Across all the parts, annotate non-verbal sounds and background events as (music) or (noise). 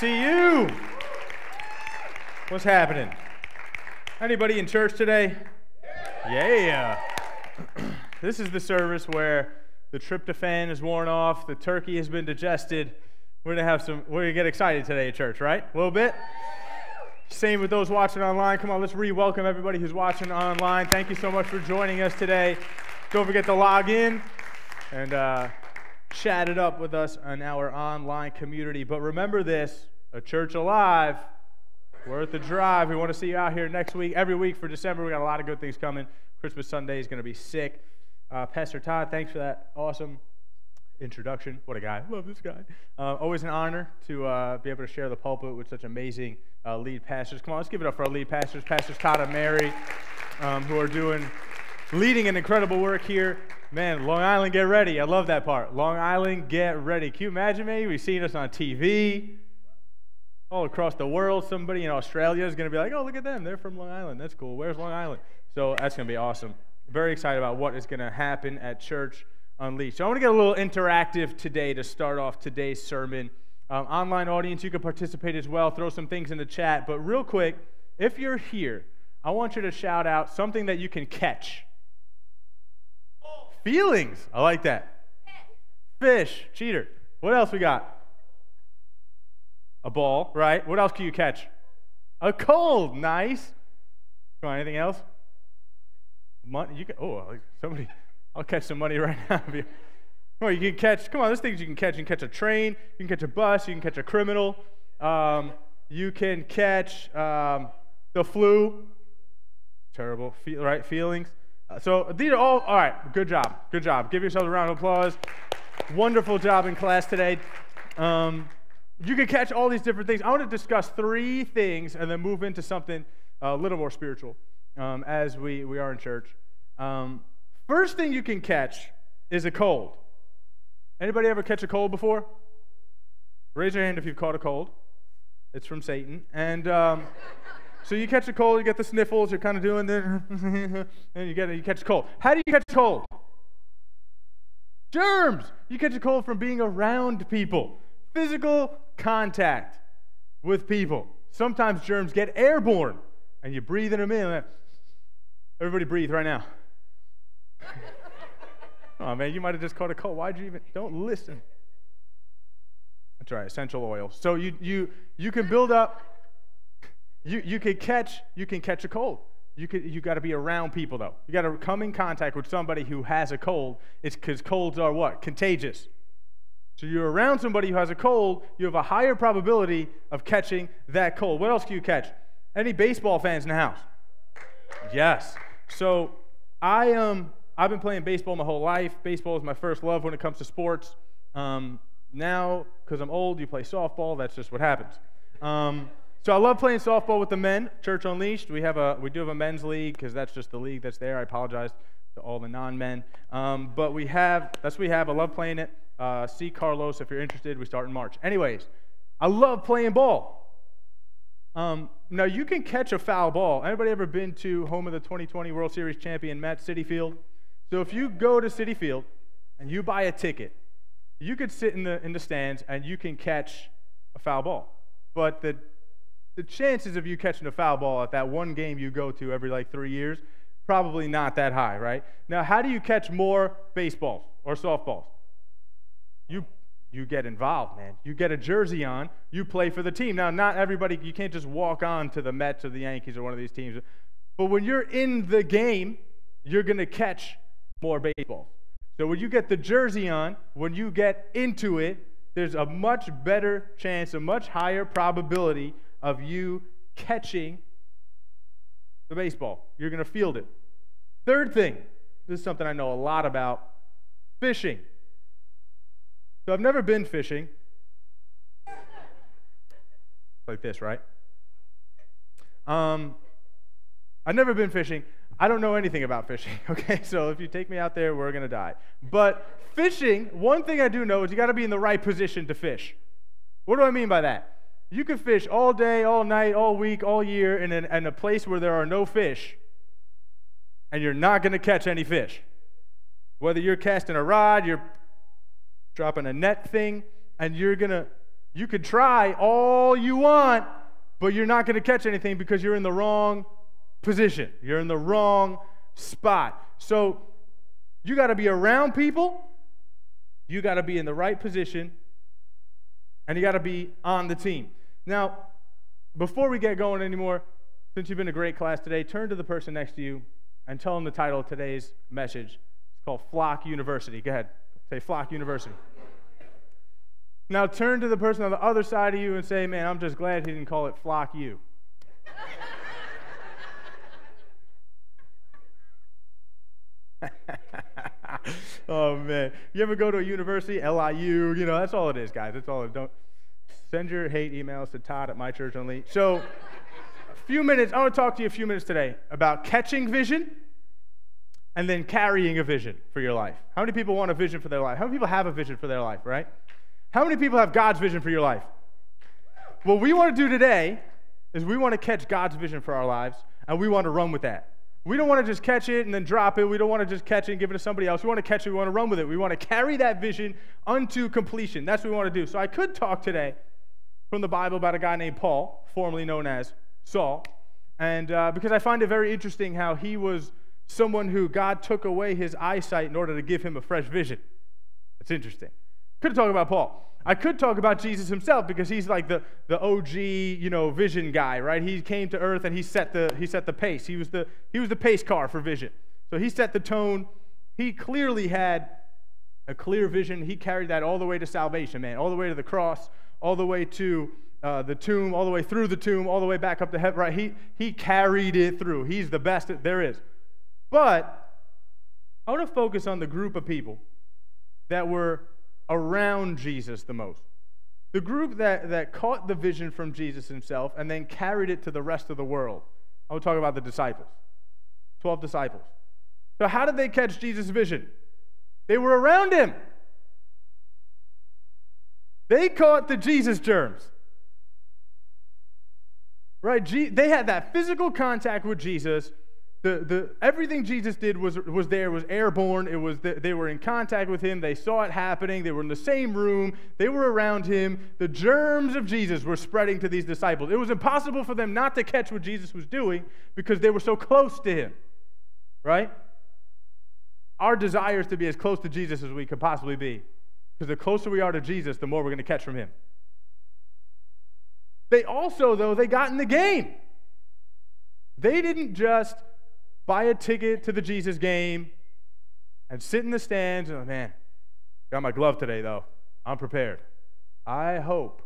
see you. What's happening? Anybody in church today? Yeah. (clears throat) this is the service where the tryptophan is worn off, the turkey has been digested. We're gonna have some. We're gonna get excited today at church, right? A little bit. Same with those watching online. Come on, let's re-welcome everybody who's watching online. Thank you so much for joining us today. Don't forget to log in and uh, chat it up with us on our online community. But remember this: a church alive, worth the drive. We want to see you out here next week, every week for December. We got a lot of good things coming. Christmas Sunday is going to be sick. Uh, Pastor Todd, thanks for that awesome introduction. What a guy. (laughs) Love this guy. Uh, always an honor to uh, be able to share the pulpit with such amazing uh, lead pastors. Come on, let's give it up for our lead pastors, Pastors Todd and Mary, um, who are doing, leading an incredible work here. Man, Long Island, get ready. I love that part. Long Island, get ready. Can you imagine me? We've seen us on TV all across the world. Somebody in Australia is going to be like, oh, look at them. They're from Long Island. That's cool. Where's Long Island? So that's going to be awesome. Very excited about what is going to happen at Church Unleashed. So I want to get a little interactive today to start off today's sermon. Um, online audience, you can participate as well. Throw some things in the chat. But real quick, if you're here, I want you to shout out something that you can catch. Feelings. I like that. Fish. Cheater. What else we got? A ball, right? What else can you catch? A cold. Nice. Come on, anything else? Money. You can. Oh, somebody. I'll catch some money (laughs) right now. Well, you can catch. Come on, there's things you can catch. You can catch a train. You can catch a bus. You can catch a criminal. Um, you can catch um, the flu. Terrible, Feel, right? Feelings. Uh, so these are all. All right. Good job. Good job. Give yourself a round of applause. Wonderful job in class today. Um, you can catch all these different things. I want to discuss three things and then move into something a little more spiritual um, as we, we are in church. Um, first thing you can catch is a cold. Anybody ever catch a cold before? Raise your hand if you've caught a cold. It's from Satan. And um, (laughs) so you catch a cold, you get the sniffles, you're kind of doing this, (laughs) and you get you catch a cold. How do you catch a cold? Germs. You catch a cold from being around people. Physical contact with people. Sometimes germs get airborne, and you breathe in them in. Everybody breathe right now. (laughs) oh man, you might have just caught a cold. Why'd you even? Don't listen. That's right, essential oil. So you you you can build up. You you can catch you can catch a cold. You could you got to be around people though. You got to come in contact with somebody who has a cold. It's because colds are what contagious. So you're around somebody who has a cold, you have a higher probability of catching that cold. What else can you catch? Any baseball fans in the house? Yes. So I um I've been playing baseball my whole life. Baseball is my first love when it comes to sports. Um, now, because I'm old, you play softball. That's just what happens. Um, so I love playing softball with the men. Church Unleashed. We have a we do have a men's league because that's just the league that's there. I apologize to all the non-men, um, but we have that's what we have. I love playing it. Uh, see Carlos if you're interested. We start in March. Anyways, I love playing ball. Um, now you can catch a foul ball. Anybody ever been to home of the 2020 World Series champion Met Citi Field? So if you go to Citi Field and you buy a ticket, you could sit in the in the stands and you can catch a foul ball. But the the chances of you catching a foul ball at that one game you go to every like three years, probably not that high, right? Now, how do you catch more baseballs or softballs? You you get involved, man. You get a jersey on, you play for the team. Now, not everybody, you can't just walk on to the Mets or the Yankees or one of these teams. But when you're in the game, you're going to catch more baseball. So when you get the jersey on, when you get into it, there's a much better chance, a much higher probability of you catching the baseball. You're going to field it. Third thing, this is something I know a lot about fishing. So I've never been fishing. Like this, right? Um, I've never been fishing. I don't know anything about fishing, (laughs) okay? So if you take me out there, we're to die. But fishing, one thing I do know is you got to be in the right position to fish. What do I mean by that? You can fish all day, all night, all week, all year in, an, in a place where there are no fish, and you're not to catch any fish. Whether you're casting a rod, you're dropping a net thing, and you're going to You could try all you want, but you're not going to catch anything because you're in the wrong position. You're in the wrong spot. So you got to be around people, you got to be in the right position, and you got to be on the team. Now, before we get going anymore, since you've been a great class today, turn to the person next to you and tell them the title of today's message. It's called Flock University. Go ahead. Say Flock University. Now turn to the person on the other side of you and say, Man, I'm just glad he didn't call it Flock U. (laughs) oh man, you ever go to a university, LIU? You know that's all it is, guys. That's all. It don't send your hate emails to Todd at my church only. So, a few minutes. I want to talk to you a few minutes today about catching vision and then carrying a vision for your life. How many people want a vision for their life? How many people have a vision for their life? Right? How many people have God's vision for your life? What we want to do today is we want to catch God's vision for our lives and we want to run with that. We don't want to just catch it and then drop it. We don't want to just catch it and give it to somebody else. We want to catch it. We want to run with it. We want to carry that vision unto completion. That's what we want to do. So I could talk today from the Bible about a guy named Paul, formerly known as Saul. And uh, because I find it very interesting how he was someone who God took away his eyesight in order to give him a fresh vision. It's interesting. Could talk about Paul. I could talk about Jesus himself because he's like the, the OG, you know, vision guy, right? He came to earth and he set the he set the pace. He was the he was the pace car for vision. So he set the tone. He clearly had a clear vision. He carried that all the way to salvation, man, all the way to the cross, all the way to uh, the tomb, all the way through the tomb, all the way back up to heaven. Right? He he carried it through. He's the best that there is. But I want to focus on the group of people that were around Jesus the most. The group that, that caught the vision from Jesus himself and then carried it to the rest of the world. I will talk about the disciples 12 disciples. So, how did they catch Jesus' vision? They were around him. They caught the Jesus germs. Right? They had that physical contact with Jesus the, the, everything Jesus did was, was there, was airborne. It was the, they were in contact with him. They saw it happening. They were in the same room. They were around him. The germs of Jesus were spreading to these disciples. It was impossible for them not to catch what Jesus was doing because they were so close to him. Right? Our desire is to be as close to Jesus as we could possibly be. Because the closer we are to Jesus, the more we're going to catch from him. They also, though, they got in the game. They didn't just buy a ticket to the Jesus game and sit in the stands and, oh, man, got my glove today, though. I'm prepared. I hope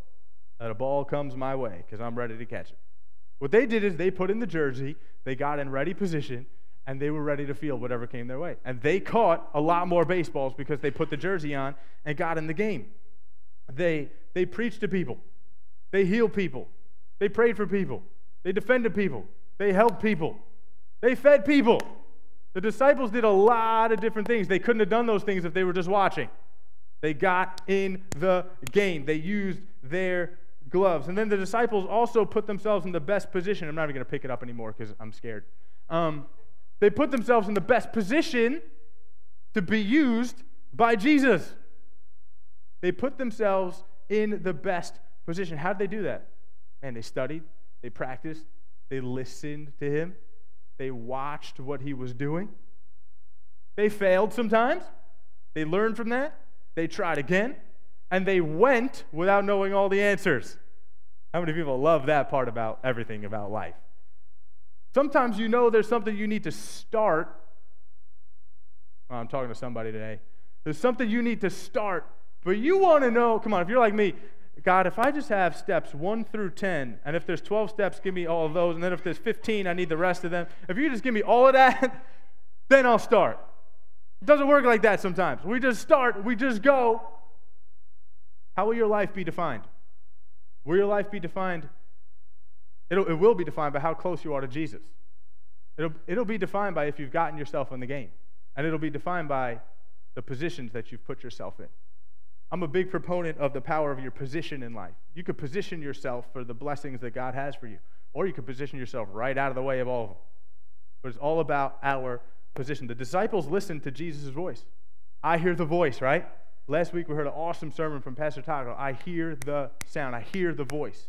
that a ball comes my way because I'm ready to catch it. What they did is they put in the jersey, they got in ready position, and they were ready to field whatever came their way. And they caught a lot more baseballs because they put the jersey on and got in the game. They, they preached to people, they healed people, they prayed for people, they defended people, they helped people. They fed people. The disciples did a lot of different things. They couldn't have done those things if they were just watching. They got in the game, they used their gloves. And then the disciples also put themselves in the best position. I'm not even going to pick it up anymore because I'm scared. Um, they put themselves in the best position to be used by Jesus. They put themselves in the best position. How did they do that? And they studied, they practiced, they listened to him, they watched what he was doing. They failed sometimes. They learned from that. They tried again. And they went without knowing all the answers. How many people love that part about everything about life? Sometimes you know there's something you need to start. Oh, I'm talking to somebody today. There's something you need to start, but you want to know. Come on, if you're like me, God, if I just have steps 1 through 10, and if there's 12 steps, give me all of those, and then if there's 15, I need the rest of them. If you just give me all of that, (laughs) then I'll start. It doesn't work like that sometimes. We just start, we just go. How will your life be defined? Will your life be defined? It'll, it will be defined by how close you are to Jesus. It'll, it'll be defined by if you've gotten yourself in the game. And it'll be defined by the positions that you've put yourself in. I'm a big proponent of the power of your position in life. You could position yourself for the blessings that God has for you, or you could position yourself right out of the way of all of them. But it's all about our position. The disciples listened to Jesus' voice. I hear the voice, right? Last week we heard an awesome sermon from Pastor Taco. I hear the sound, I hear the voice.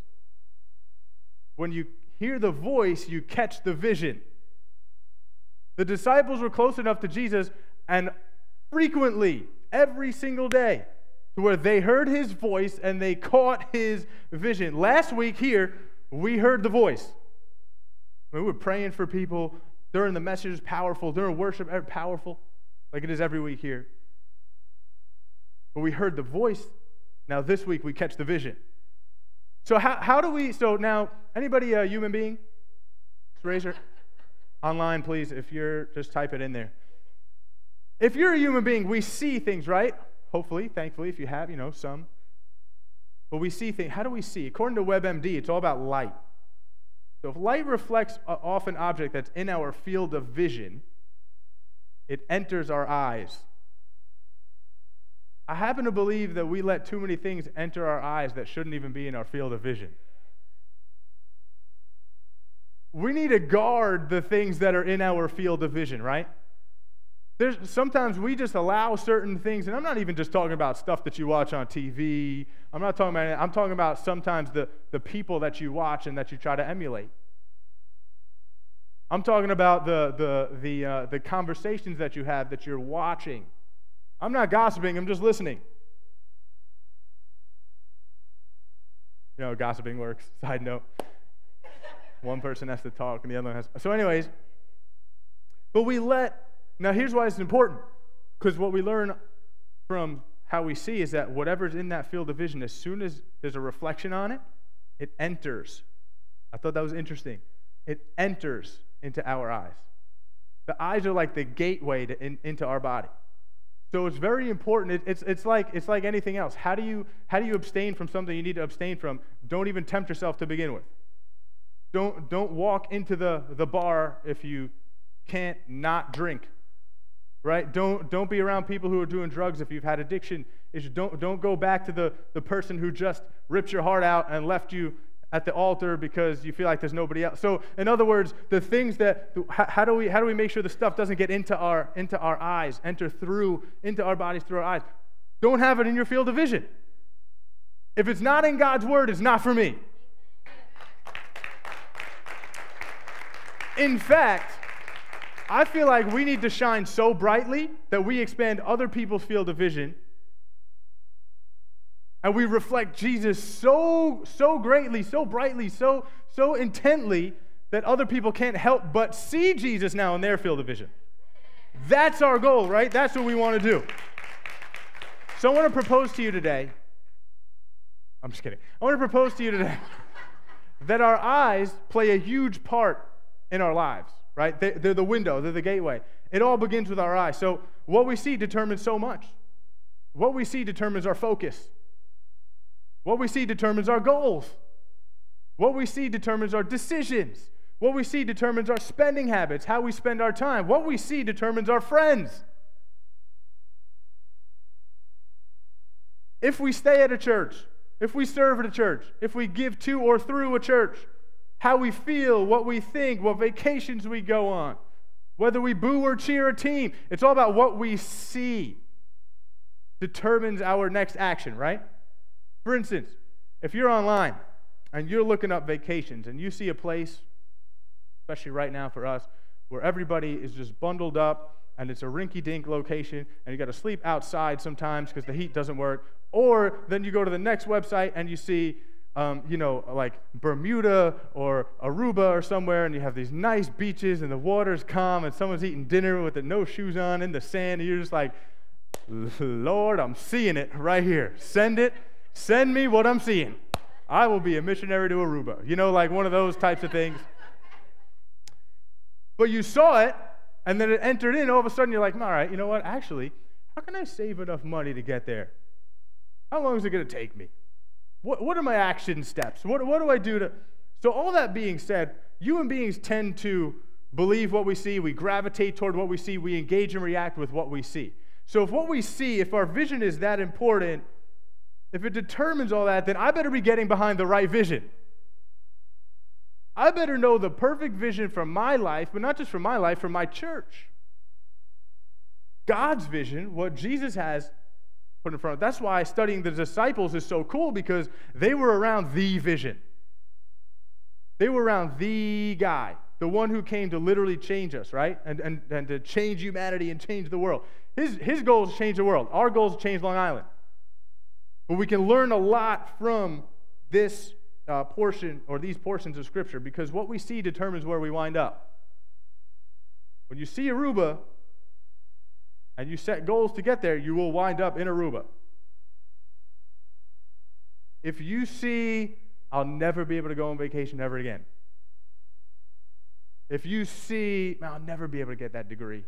When you hear the voice, you catch the vision. The disciples were close enough to Jesus and frequently, every single day, to where they heard his voice and they caught his vision. Last week here, we heard the voice. We were praying for people during the messages, powerful, during worship, eh, powerful, like it is every week here. But we heard the voice. Now, this week, we catch the vision. So, how, how do we? So, now, anybody a human being? Just raise your online, please. If you're, just type it in there. If you're a human being, we see things, right? Hopefully, thankfully, if you have, you know, some. But we see things. How do we see? According to WebMD, it's all about light. So if light reflects off an object that's in our field of vision, it enters our eyes. I happen to believe that we let too many things enter our eyes that shouldn't even be in our field of vision. We need to guard the things that are in our field of vision, right? There's, sometimes we just allow certain things, and I'm not even just talking about stuff that you watch on TV. I'm not talking about I'm talking about sometimes the, the people that you watch and that you try to emulate. I'm talking about the, the, the, uh, the conversations that you have that you're watching. I'm not gossiping, I'm just listening. You know, gossiping works. (laughs) Side note. One person has to talk and the other one has. So, anyways, but we let now, here's why it's important because what we learn from how we see is that whatever's in that field of vision, as soon as there's a reflection on it, it enters. I thought that was interesting. It enters into our eyes. The eyes are like the gateway to in, into our body. So it's very important. It, it's, it's, like, it's like anything else. How do, you, how do you abstain from something you need to abstain from? Don't even tempt yourself to begin with. Don't, don't walk into the, the bar if you can't not drink right? Don't, don't be around people who are doing drugs if you've had addiction. Don't, don't go back to the, the person who just ripped your heart out and left you at the altar because you feel like there's nobody else. So, in other words, the things that how, how, do we how do we make sure the stuff doesn't get into our into our eyes, enter through into our bodies through our eyes? Don't have it in your field of vision. If it's not in God's word, it's not for me. In fact, I feel like we need to shine so brightly that we expand other people's field of vision. And we reflect Jesus so, so greatly, so brightly, so, so intently that other people can't help but see Jesus now in their field of vision. That's our goal, right? That's what we want to do. So I want to propose to you today. I'm just kidding. I want to propose to you today (laughs) that our eyes play a huge part in our lives right? They, are the window, they're the gateway. It all begins with our eyes. So, what we see determines so much. What we see determines our focus. What we see determines our goals. What we see determines our decisions. What we see determines our spending habits, how we spend our time. What we see determines our friends. If we stay at a church, if we serve at a church, if we give to or through a church, how we feel, what we think, what vacations we go on, whether we boo or cheer a team. It's all about what we see determines our next action, right? For instance, if you're online and you're looking up vacations and you see a place, especially right now for us, where everybody is just bundled up and it's a rinky dink location and you got to sleep outside sometimes because the heat doesn't work, or then you go to the next website and you see um, you know, like Bermuda or Aruba or somewhere, and you have these nice beaches and the water's calm, and someone's eating dinner with no shoes on in the sand, and you're just like, Lord, I'm seeing it right here. Send it. Send me what I'm seeing. I will be a missionary to Aruba. You know, like one of those types of things. But you saw it, and then it entered in. All of a sudden, you're like, all right, you know what? Actually, how can I save enough money to get there? How long is it going to take me? What, what are my action steps? What, what do I do to. So, all that being said, human beings tend to believe what we see, we gravitate toward what we see, we engage and react with what we see. So, if what we see, if our vision is that important, if it determines all that, then I better be getting behind the right vision. I better know the perfect vision for my life, but not just for my life, for my church. God's vision, what Jesus has put in front. That's why studying the disciples is so cool because they were around the vision. They were around the guy, the one who came to literally change us, right? And, and, and to change humanity and change the world. His, his goal is to change the world. Our goal is to change Long Island. But we can learn a lot from this uh, portion or these portions of Scripture because what we see determines where we wind up. When you see Aruba and you set goals to get there, you will wind up in Aruba. If you see, I'll never be able to go on vacation ever again. If you see, man, I'll never be able to get that degree.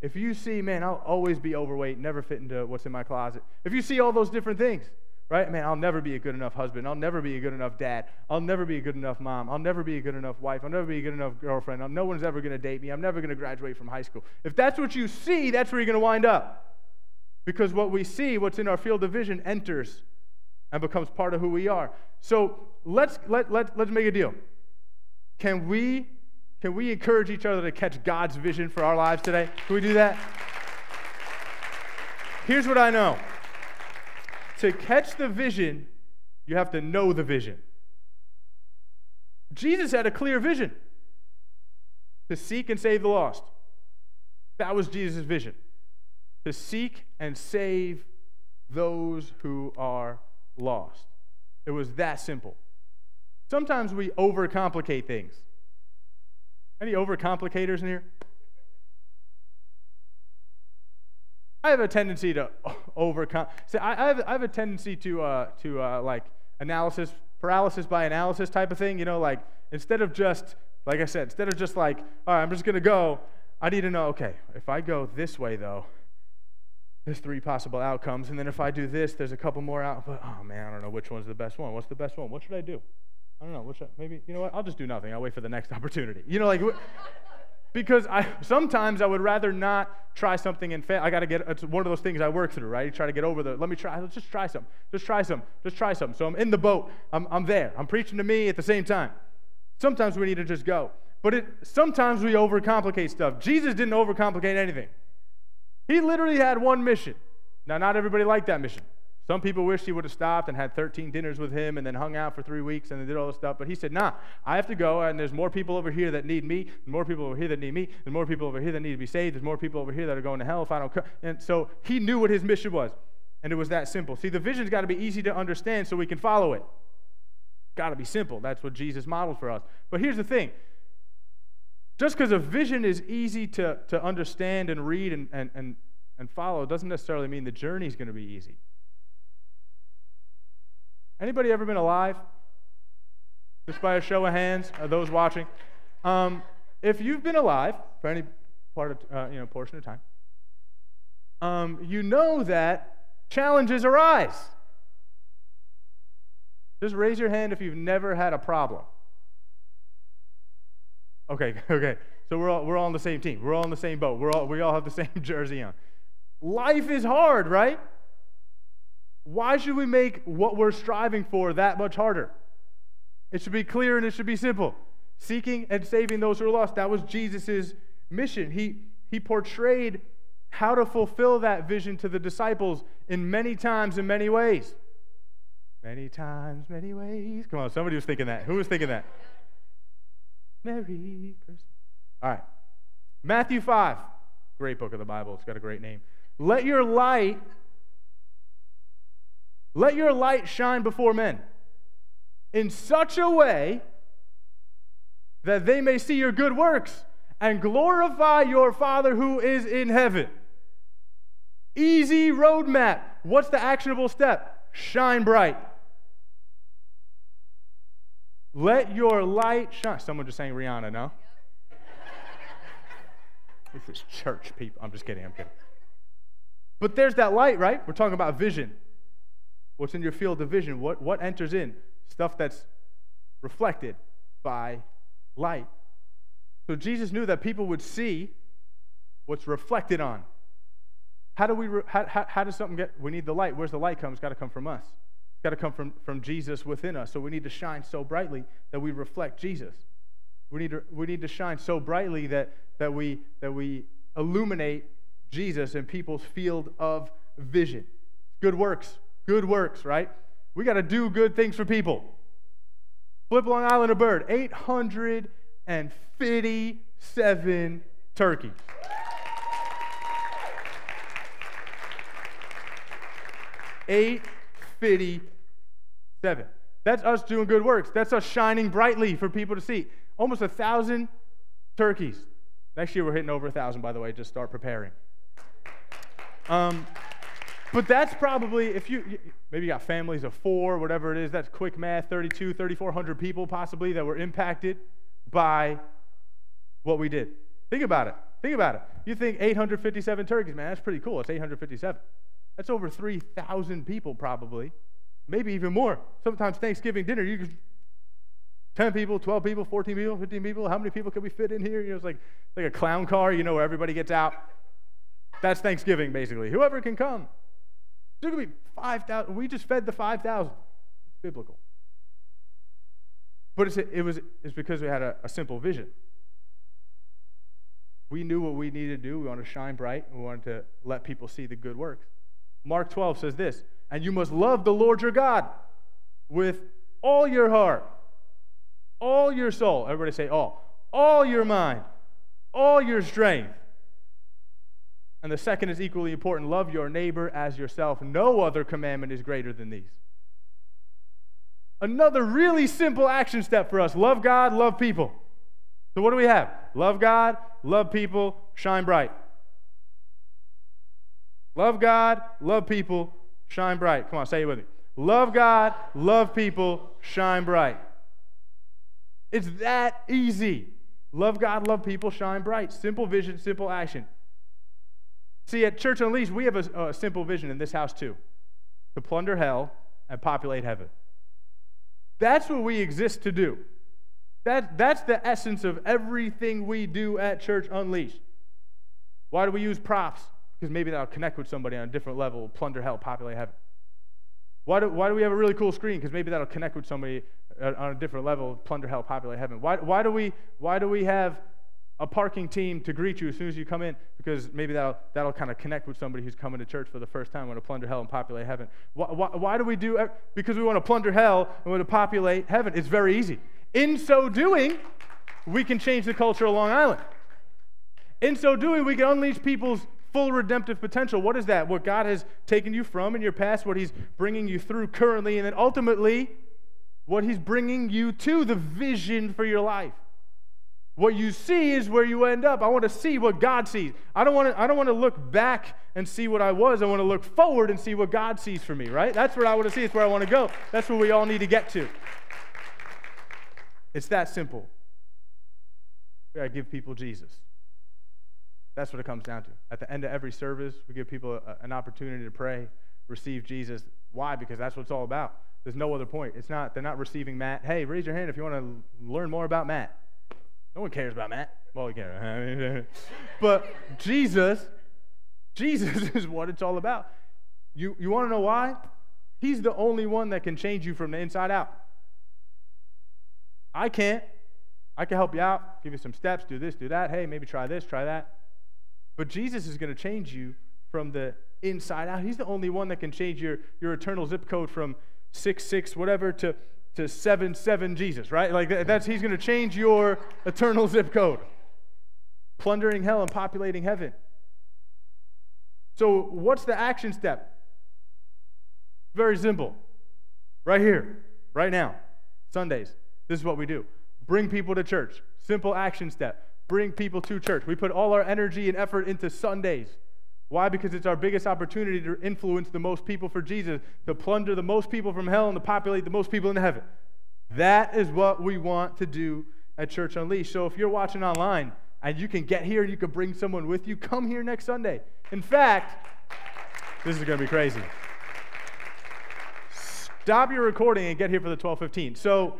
If you see, man, I'll always be overweight, never fit into what's in my closet. If you see all those different things, right? Man, I'll never be a good enough husband. I'll never be a good enough dad. I'll never be a good enough mom. I'll never be a good enough wife. I'll never be a good enough girlfriend. No one's ever going to date me. I'm never going to graduate from high school. If that's what you see, that's where you're going to wind up. Because what we see, what's in our field of vision, enters and becomes part of who we are. So let's, let, let, let's make a deal. Can we, can we encourage each other to catch God's vision for our lives today? Can we do that? Here's what I know to catch the vision, you have to know the vision. Jesus had a clear vision to seek and save the lost. That was Jesus' vision to seek and save those who are lost. It was that simple. Sometimes we overcomplicate things. Any overcomplicators in here? I have a tendency to (laughs) overcome. See, I, I, have, I have a tendency to, uh, to uh, like analysis, paralysis by analysis type of thing. You know, like instead of just, like I said, instead of just like, all right, I'm just going to go, I need to know, okay, if I go this way though, there's three possible outcomes. And then if I do this, there's a couple more out. But, oh man, I don't know which one's the best one. What's the best one? What should I do? I don't know. What should, maybe, you know what? I'll just do nothing. I'll wait for the next (laughs) opportunity. You know, like, because I sometimes I would rather not try something and fail. I got to get it's one of those things I work through, right? You try to get over the. Let me try. Let's just try some, Just try some, Just try something. So I'm in the boat. I'm I'm there. I'm preaching to me at the same time. Sometimes we need to just go, but it sometimes we overcomplicate stuff. Jesus didn't overcomplicate anything. He literally had one mission. Now, not everybody liked that mission. Some people wish he would have stopped and had 13 dinners with him and then hung out for three weeks and then did all this stuff. But he said, nah, I have to go, and there's more people over here that need me, and more people over here that need me, and more people over here that need to be saved, there's more people over here that are going to hell if I don't come. And so he knew what his mission was, and it was that simple. See, the vision's got to be easy to understand so we can follow it. Got to be simple. That's what Jesus modeled for us. But here's the thing just because a vision is easy to, to understand and read and, and, and, and follow doesn't necessarily mean the journey is going to be easy. Anybody ever been alive? Just by a show of hands, are those watching? Um, if you've been alive for any part of uh, you know portion of time, um, you know that challenges arise. Just raise your hand if you've never had a problem. Okay, (laughs) okay. So we're all, we're all on the same team. We're all on the same boat. We're all, we all have the (laughs) same jersey on. Life is hard, right? Why should we make what we're striving for that much harder? It should be clear and it should be simple. Seeking and saving those who are lost. That was Jesus' mission. He, he portrayed how to fulfill that vision to the disciples in many times, in many ways. Many times, many ways. Come on, somebody was thinking that. Who was thinking that? Merry Christmas. All right. Matthew 5. Great book of the Bible. It's got a great name. Let your light let your light shine before men in such a way that they may see your good works and glorify your Father who is in heaven. Easy roadmap. What's the actionable step? Shine bright. Let your light shine. Someone just saying Rihanna, no? this is church people. I'm just kidding. I'm kidding. But there's that light, right? We're talking about vision. What's in your field of vision? What, what enters in? Stuff that's reflected by light. So Jesus knew that people would see what's reflected on. How do we, re- how, how, how does something get, we need the light. Where's the light come? It's got to come from us. It's got to come from, from Jesus within us. So we need to shine so brightly that we reflect Jesus. We need to, we need to shine so brightly that, that, we, that we illuminate Jesus in people's field of vision Good works. Good works, right? We got to do good things for people. Flip Long Island a bird. 857 turkeys. Eight fifty-seven. That's us doing good works. That's us shining brightly for people to see. Almost a thousand turkeys. Next year we're hitting over a thousand, by the way. Just start preparing. Um, but that's probably if you maybe you got families of four, whatever it is. That's quick math. 32, 3,400 people possibly that were impacted by what we did. Think about it. Think about it. You think 857 turkeys, man? That's pretty cool. It's 857. That's over 3,000 people, probably, maybe even more. Sometimes Thanksgiving dinner, you could 10 people, 12 people, 14 people, 15 people. How many people can we fit in here? You know, it's like, like a clown car, you know, where everybody gets out. That's Thanksgiving, basically. Whoever can come. There's to be 5,000. We just fed the 5,000. It's biblical. But it was, it's because we had a, a simple vision. We knew what we needed to do. We wanted to shine bright. We wanted to let people see the good works. Mark 12 says this, and you must love the Lord your God with all your heart, all your soul. Everybody say all. All your mind, all your strength. And the second is equally important love your neighbor as yourself. No other commandment is greater than these. Another really simple action step for us love God, love people. So, what do we have? Love God, love people, shine bright. Love God, love people, shine bright. Come on, say it with me. Love God, love people, shine bright. It's that easy. Love God, love people, shine bright. Simple vision, simple action. See, at Church Unleashed, we have a, a simple vision in this house too to plunder hell and populate heaven. That's what we exist to do. That, that's the essence of everything we do at Church Unleashed. Why do we use props? Because maybe that'll connect with somebody on a different level, plunder hell, populate heaven. Why do, why do we have a really cool screen? Because maybe that'll connect with somebody uh, on a different level, plunder hell, populate heaven. Why, why, do we, why do we have a parking team to greet you as soon as you come in? Because maybe that'll, that'll kind of connect with somebody who's coming to church for the first time, want to plunder hell and populate heaven. Why, why, why do we do Because we want to plunder hell and we want to populate heaven. It's very easy. In so doing, we can change the culture of Long Island. In so doing, we can unleash people's full redemptive potential. What is that? What God has taken you from in your past, what He's bringing you through currently, and then ultimately, what He's bringing you to, the vision for your life. What you see is where you end up. I want to see what God sees. I don't want to, I don't want to look back and see what I was. I want to look forward and see what God sees for me, right? That's where I want to see. It's where I want to go. That's where we all need to get to. It's that simple. We got to give people Jesus. That's what it comes down to. At the end of every service, we give people a, an opportunity to pray, receive Jesus. Why? Because that's what it's all about. There's no other point. It's not, they're not receiving Matt. Hey, raise your hand if you want to learn more about Matt. No one cares about Matt. Well, we care. (laughs) but Jesus, Jesus (laughs) is what it's all about. You, you want to know why? He's the only one that can change you from the inside out. I can't. I can help you out, give you some steps, do this, do that. Hey, maybe try this, try that. But Jesus is going to change you from the inside out. He's the only one that can change your, your eternal zip code from 6 6 whatever to, to 7 7 Jesus, right? Like that's he's going to change your eternal zip code. Plundering hell and populating heaven. So, what's the action step? Very simple. Right here, right now, Sundays. This is what we do bring people to church. Simple action step bring people to church. We put all our energy and effort into Sundays. Why? Because it's our biggest opportunity to influence the most people for Jesus, to plunder the most people from hell and to populate the most people in heaven. That is what we want to do at Church Unleashed. So if you're watching online and you can get here and you can bring someone with you, come here next Sunday. In fact, this is going to be crazy. Stop your recording and get here for the 12:15. So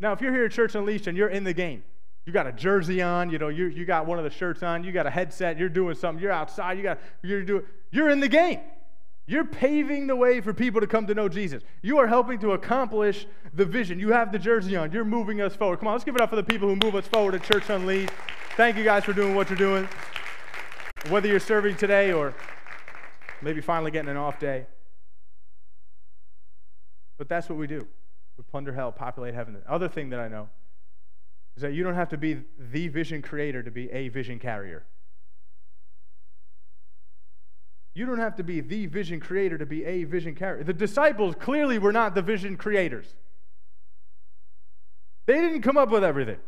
Now, if you're here at Church Unleashed and you're in the game, you got a jersey on, you know, you, you got one of the shirts on, you got a headset, you're doing something, you're outside, you got, you're doing, you're in the game. You're paving the way for people to come to know Jesus. You are helping to accomplish the vision. You have the jersey on. You're moving us forward. Come on, let's give it up for the people who move us forward at Church Unleashed. Thank you guys for doing what you're doing. whether you're serving today or maybe finally getting an off day. But that's what we do. We plunder hell, populate heaven. The other thing that I know is that you don't have to be the vision creator to be a vision carrier. You don't have to be the vision creator to be a vision carrier. The disciples clearly were not the vision creators. They didn't come up with everything,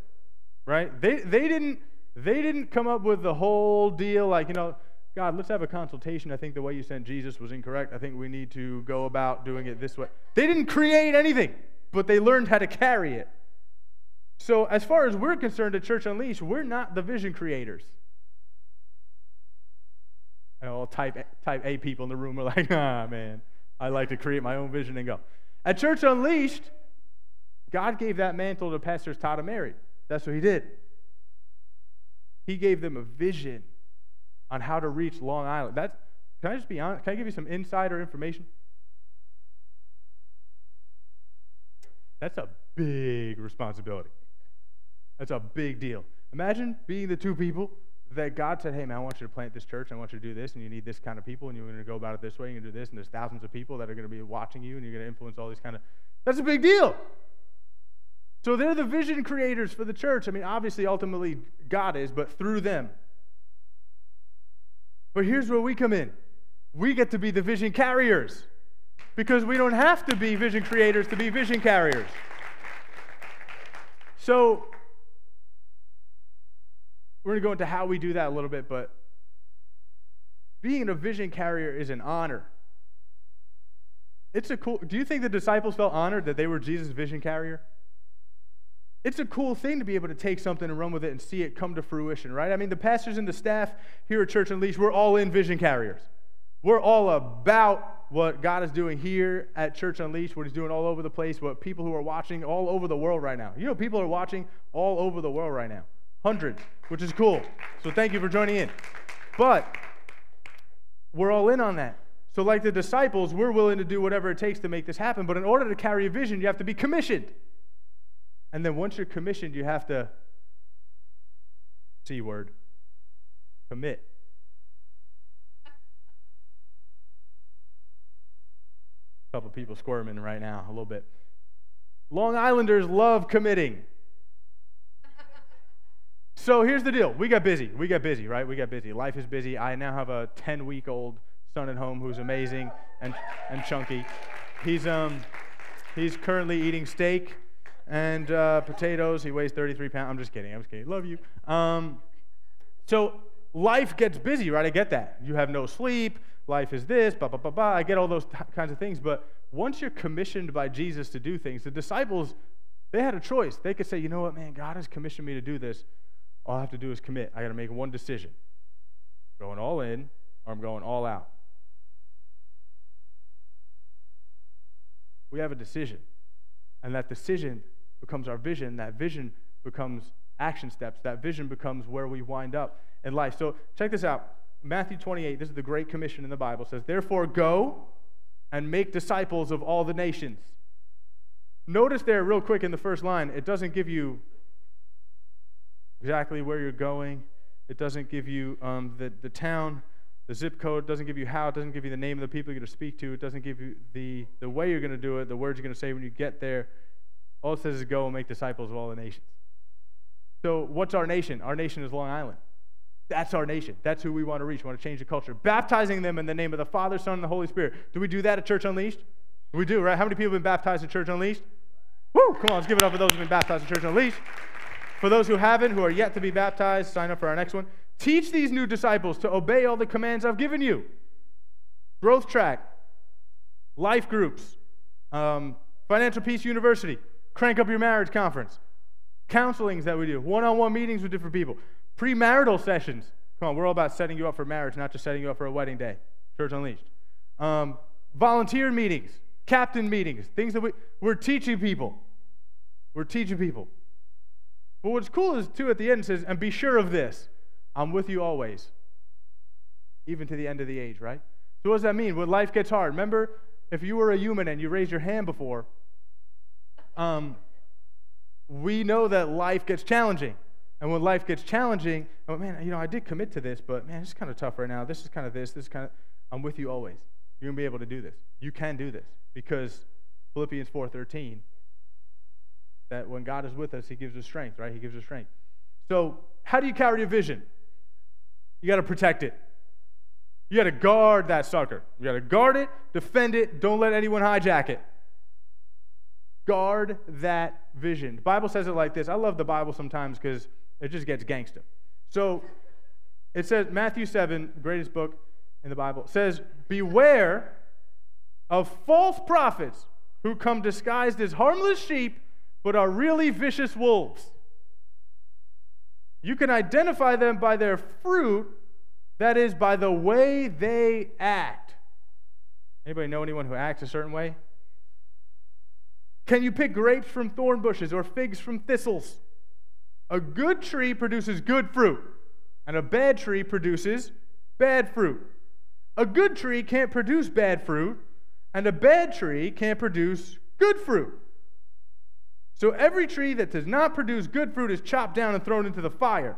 right? They, they, didn't, they didn't come up with the whole deal like, you know, God, let's have a consultation. I think the way you sent Jesus was incorrect. I think we need to go about doing it this way. They didn't create anything, but they learned how to carry it. So, as far as we're concerned at Church Unleashed, we're not the vision creators. And all type, type A people in the room are like, (laughs) ah, man, I like to create my own vision and go. At Church Unleashed, God gave that mantle to pastors Todd and Mary. That's what he did. He gave them a vision on how to reach Long Island. That's, can I just be honest? Can I give you some insider information? That's a big responsibility. That's a big deal. Imagine being the two people that God said, hey, man, I want you to plant this church. I want you to do this, and you need this kind of people, and you're going to go about it this way, and you do this, and there's thousands of people that are going to be watching you, and you're going to influence all these kind of. That's a big deal. So they're the vision creators for the church. I mean, obviously, ultimately, God is, but through them. But here's where we come in we get to be the vision carriers because we don't have to be vision creators to be vision carriers. So, we're going to go into how we do that a little bit, but being a vision carrier is an honor. It's a cool. Do you think the disciples felt honored that they were Jesus' vision carrier? It's a cool thing to be able to take something and run with it and see it come to fruition, right? I mean, the pastors and the staff here at Church Unleashed, we're all in vision carriers. We're all about what God is doing here at Church Unleashed, what He's doing all over the place, what people who are watching all over the world right now. You know, people are watching all over the world right now. Hundreds, which is cool. So thank you for joining in. But we're all in on that. So, like the disciples, we're willing to do whatever it takes to make this happen. But in order to carry a vision, you have to be commissioned. And then once you're commissioned, you have to, C word, commit. A couple people squirming right now, a little bit. Long Islanders love committing. So here's the deal. We got busy. We got busy, right? We got busy. Life is busy. I now have a 10 week old son at home who's amazing and, and chunky. He's, um, he's currently eating steak and uh, potatoes. He weighs 33 pounds. I'm just kidding. I'm just kidding. Love you. Um, so life gets busy, right? I get that. You have no sleep. Life is this, blah, blah, blah, blah. I get all those t- kinds of things. But once you're commissioned by Jesus to do things, the disciples, they had a choice. They could say, you know what, man, God has commissioned me to do this. All I have to do is commit. I got to make one decision going all in or I'm going all out. We have a decision. And that decision becomes our vision. That vision becomes action steps. That vision becomes where we wind up in life. So check this out. Matthew 28, this is the Great Commission in the Bible, says, Therefore go and make disciples of all the nations. Notice there, real quick in the first line, it doesn't give you exactly where you're going, it doesn't give you um, the, the town, the zip code, it doesn't give you how, it doesn't give you the name of the people you're going to speak to, it doesn't give you the, the way you're going to do it, the words you're going to say when you get there. All it says is go and make disciples of all the nations. So, what's our nation? Our nation is Long Island. That's our nation. That's who we want to reach. We want to change the culture. Baptizing them in the name of the Father, Son, and the Holy Spirit. Do we do that at Church Unleashed? We do, right? How many people have been baptized at Church Unleashed? Woo! Come on, let's give it up for those who've been baptized at Church Unleashed. For those who haven't, who are yet to be baptized, sign up for our next one. Teach these new disciples to obey all the commands I've given you. Growth track, life groups, um, Financial Peace University, Crank Up Your Marriage Conference, counselings that we do, one on one meetings with different people, premarital sessions. Come on, we're all about setting you up for marriage, not just setting you up for a wedding day. Church Unleashed. Um, volunteer meetings, captain meetings, things that we, we're teaching people. We're teaching people. But what's cool is, too, at the end says, and be sure of this I'm with you always, even to the end of the age, right? So, what does that mean? When life gets hard, remember if you were a human and you raised your hand before, um, we know that life gets challenging. And when life gets challenging, oh man, you know, I did commit to this, but man, it's kind of tough right now. This is kind of this, this is kind of, I'm with you always. You're going to be able to do this. You can do this because Philippians 4:13 that when God is with us, he gives us strength, right? He gives us strength. So, how do you carry your vision? You got to protect it. You got to guard that sucker. You got to guard it, defend it, don't let anyone hijack it. Guard that vision. The Bible says it like this. I love the Bible sometimes because it just gets gangster. So it says, Matthew 7, greatest book in the Bible, says, Beware of false prophets who come disguised as harmless sheep but are really vicious wolves. You can identify them by their fruit that is, by the way they act. Anybody know anyone who acts a certain way? Can you pick grapes from thorn bushes or figs from thistles? A good tree produces good fruit, and a bad tree produces bad fruit. A good tree can't produce bad fruit, and a bad tree can't produce good fruit. So every tree that does not produce good fruit is chopped down and thrown into the fire.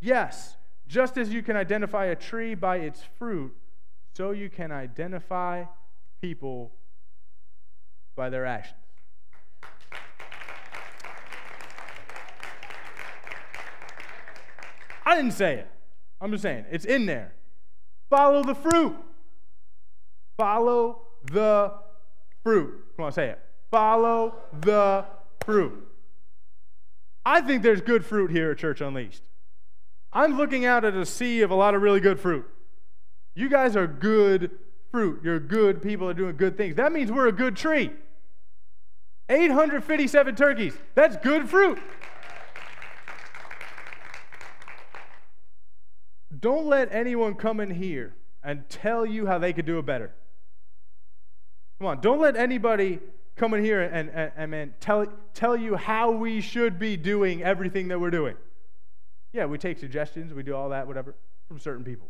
Yes, just as you can identify a tree by its fruit, so you can identify people by their actions. I didn't say it. I'm just saying, it's in there. Follow the fruit. Follow the fruit. Come on, say it. Follow the fruit. I think there's good fruit here at Church Unleashed. I'm looking out at a sea of a lot of really good fruit. You guys are good fruit. You're good people are doing good things. That means we're a good tree. 857 turkeys. That's good fruit. Don't let anyone come in here and tell you how they could do it better. Come on, don't let anybody come in here and, and, and man, tell, tell you how we should be doing everything that we're doing. Yeah, we take suggestions, we do all that, whatever, from certain people.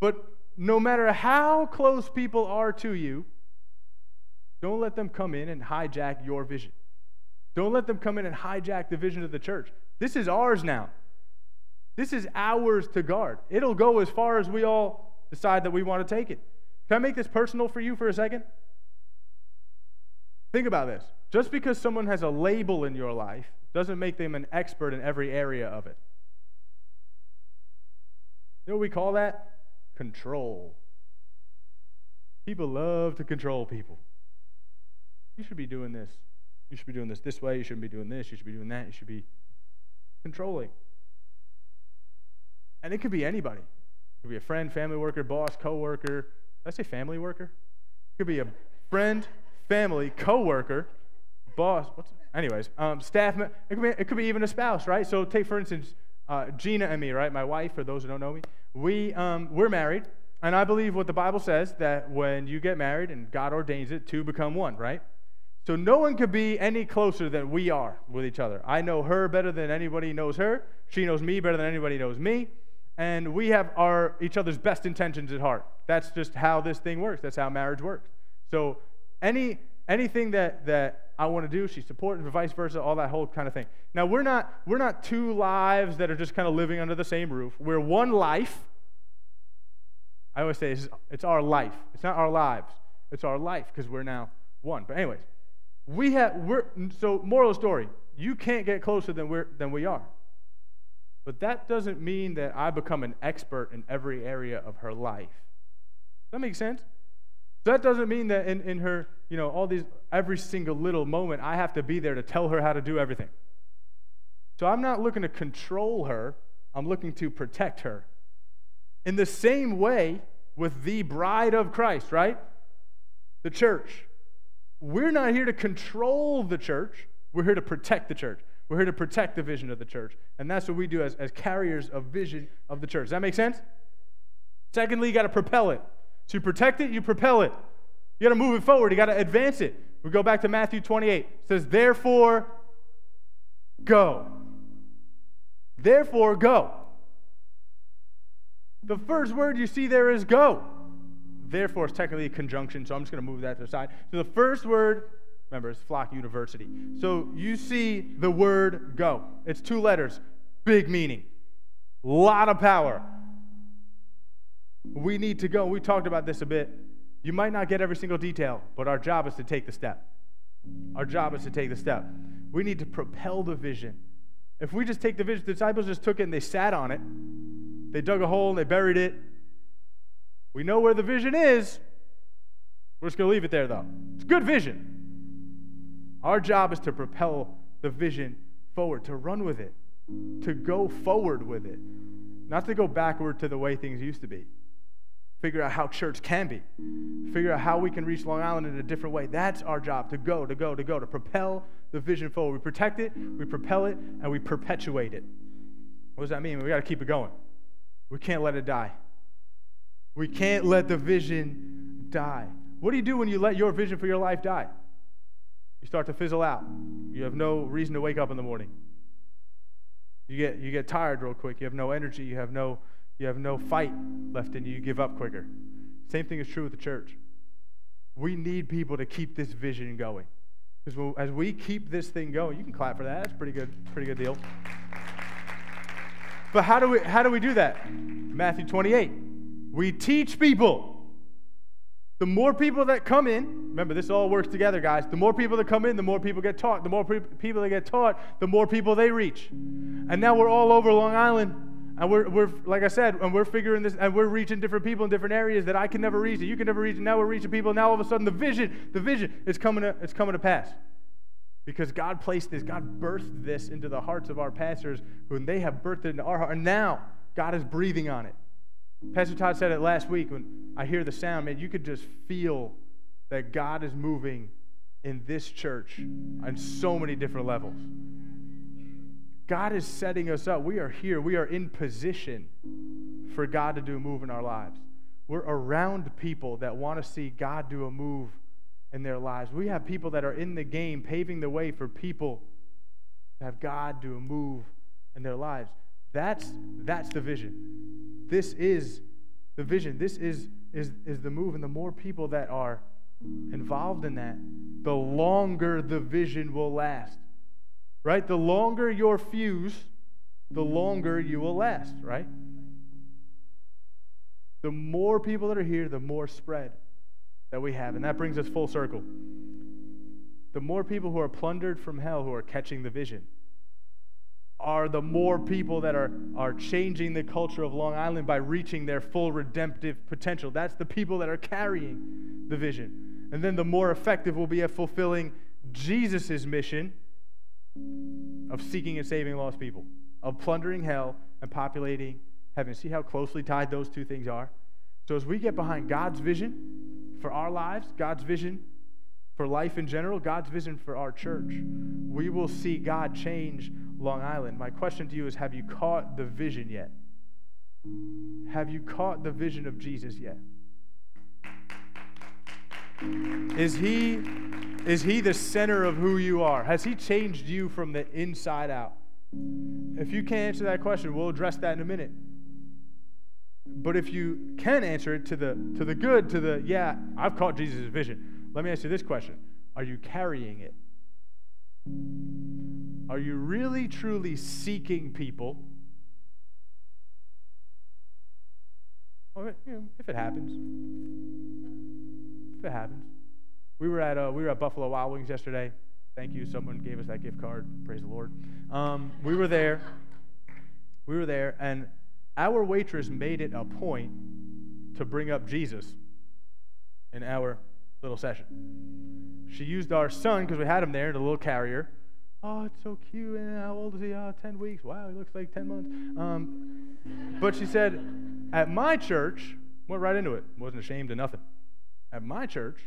But no matter how close people are to you, don't let them come in and hijack your vision. Don't let them come in and hijack the vision of the church. This is ours now. This is ours to guard. It'll go as far as we all decide that we want to take it. Can I make this personal for you for a second? Think about this. Just because someone has a label in your life doesn't make them an expert in every area of it. You know what we call that? Control. People love to control people. You should be doing this. You should be doing this this way. You shouldn't be doing this. You should be doing that. You should be controlling. And it could be anybody. It could be a friend, family worker, boss, coworker. Did I say family worker? It could be a friend, family, coworker, boss. What's anyways? Um, staff. It could be. It could be even a spouse, right? So take for instance, uh, Gina and me, right? My wife. For those who don't know me, we, um, we're married, and I believe what the Bible says that when you get married and God ordains it, two become one, right? So no one could be any closer than we are with each other. I know her better than anybody knows her. She knows me better than anybody knows me. And we have our each other's best intentions at heart. That's just how this thing works. That's how marriage works. So any anything that that I want to do, she supports, and vice versa, all that whole kind of thing. Now we're not we're not two lives that are just kind of living under the same roof. We're one life I always say it's, it's our life. It's not our lives. It's our life because we're now one. But anyways, we have we're so moral story. You can't get closer than we're than we are. But that doesn't mean that I become an expert in every area of her life. Does that make sense? So that doesn't mean that in, in her, you know, all these every single little moment I have to be there to tell her how to do everything. So I'm not looking to control her, I'm looking to protect her. In the same way with the bride of Christ, right? The church. We're not here to control the church, we're here to protect the church. We're here to protect the vision of the church. And that's what we do as, as carriers of vision of the church. Does that make sense? Secondly, you got to propel it. You protect it, you propel it. You got to move it forward, you got to advance it. We go back to Matthew 28. It says, Therefore, go. Therefore, go. The first word you see there is go. Therefore, it's technically a conjunction, so I'm just going to move that to the side. So the first word Remember, is Flock University. So you see the word go. It's two letters, big meaning, a lot of power. We need to go. We talked about this a bit. You might not get every single detail, but our job is to take the step. Our job is to take the step. We need to propel the vision. If we just take the vision, the disciples just took it and they sat on it. They dug a hole and they buried it. We know where the vision is. We're just going to leave it there, though. It's good vision. Our job is to propel the vision forward, to run with it, to go forward with it, not to go backward to the way things used to be. Figure out how church can be. Figure out how we can reach Long Island in a different way. That's our job to go, to go, to go, to propel the vision forward. We protect it, we propel it, and we perpetuate it. What does that mean? We got to keep it going. We can't let it die. We can't let the vision die. What do you do when you let your vision for your life die? You start to fizzle out. You have no reason to wake up in the morning. You get, you get tired real quick. You have no energy. You have no, you have no fight left in you. You give up quicker. Same thing is true with the church. We need people to keep this vision going. Because as we keep this thing going, you can clap for that. That's pretty good, pretty good deal. But how do we how do we do that? Matthew 28. We teach people. The more people that come in, remember this all works together, guys. The more people that come in, the more people get taught. The more pe- people that get taught, the more people they reach. And now we're all over Long Island, and we're, we're like I said, and we're figuring this, and we're reaching different people in different areas that I can never reach, that you can never reach. And now we're reaching people. Now all of a sudden, the vision, the vision is coming to, it's coming to pass because God placed this, God birthed this into the hearts of our pastors, who they have birthed it into our heart, and now God is breathing on it. Pastor Todd said it last week when I hear the sound, man, you could just feel that God is moving in this church on so many different levels. God is setting us up. We are here. We are in position for God to do a move in our lives. We're around people that want to see God do a move in their lives. We have people that are in the game paving the way for people to have God do a move in their lives. That's, that's the vision. This is the vision. This is, is, is the move. And the more people that are involved in that, the longer the vision will last. Right? The longer your fuse, the longer you will last, right? The more people that are here, the more spread that we have. And that brings us full circle. The more people who are plundered from hell who are catching the vision are the more people that are, are changing the culture of Long Island by reaching their full redemptive potential. That's the people that are carrying the vision. And then the more effective we'll be at fulfilling Jesus' mission of seeking and saving lost people, of plundering hell and populating heaven. See how closely tied those two things are? So as we get behind God's vision for our lives, God's vision for life in general, God's vision for our church, we will see God change Long Island. My question to you is Have you caught the vision yet? Have you caught the vision of Jesus yet? Is he, is he the center of who you are? Has he changed you from the inside out? If you can't answer that question, we'll address that in a minute. But if you can answer it to the, to the good, to the, yeah, I've caught Jesus' vision let me ask you this question Are you carrying it? Are you really, truly seeking people? if it happens. If it happens. We were at, uh, we were at Buffalo Wild Wings yesterday. Thank you. Someone gave us that gift card. Praise the Lord. Um, we were there. We were there, and our waitress made it a point to bring up Jesus in our little session. She used our son because we had him there, in a the little carrier. Oh, it's so cute. And how old is he? Oh, 10 weeks. Wow, he looks like 10 months. Um, but she said, at my church, went right into it, wasn't ashamed of nothing. At my church,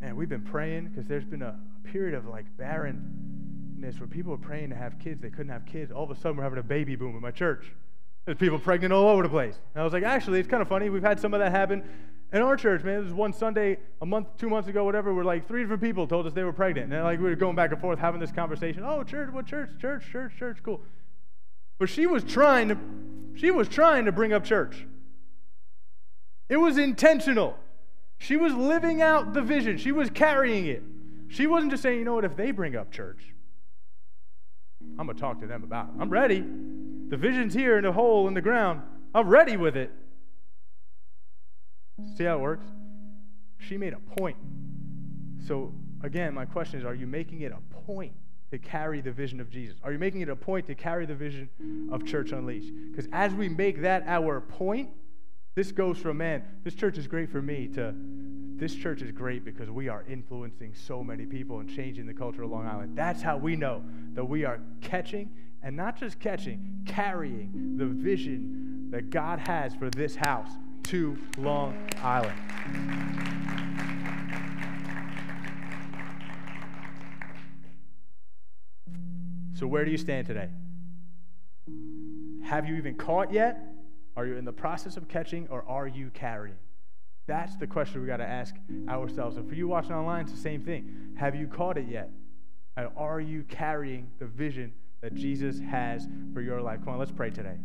man, we've been praying because there's been a, period of like barrenness where people were praying to have kids. They couldn't have kids. All of a sudden, we're having a baby boom in my church. There's people pregnant all over the place. And I was like, actually, it's kind of funny. We've had some of that happen in our church, man. There was one Sunday, a month, two months ago, whatever, where like three different people told us they were pregnant. And like we were going back and forth having this conversation. Oh, church, what church? Church, church, church, cool. But she was trying to, she was trying to bring up church. It was intentional. She was living out the vision. She was carrying it. She wasn't just saying, you know what, if they bring up church, I'm going to talk to them about it. I'm ready. The vision's here in the hole in the ground. I'm ready with it. See how it works? She made a point. So, again, my question is are you making it a point to carry the vision of Jesus? Are you making it a point to carry the vision of Church Unleashed? Because as we make that our point, this goes from, man, this church is great for me to this church is great because we are influencing so many people and changing the culture of Long Island. That's how we know that we are catching and not just catching, carrying the vision that God has for this house to Long Island. So, where do you stand today? Have you even caught yet? Are you in the process of catching or are you carrying? That's the question we got to ask ourselves. And for you watching online, it's the same thing. Have you caught it yet? And are you carrying the vision that Jesus has for your life? Come on, let's pray today.